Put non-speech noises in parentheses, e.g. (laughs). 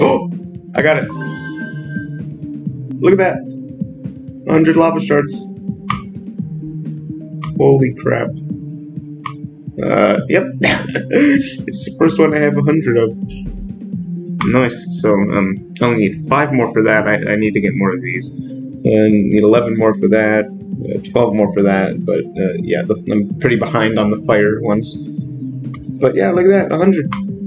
Oh! I got it. Look at that. 100 lava shards. Holy crap. Uh, yep. (laughs) it's the first one I have 100 of. Nice. So, um, I only need 5 more for that. I, I need to get more of these. And need 11 more for that. Uh, 12 more for that. But, uh, yeah, I'm pretty behind on the fire ones. But yeah, look at that. 100.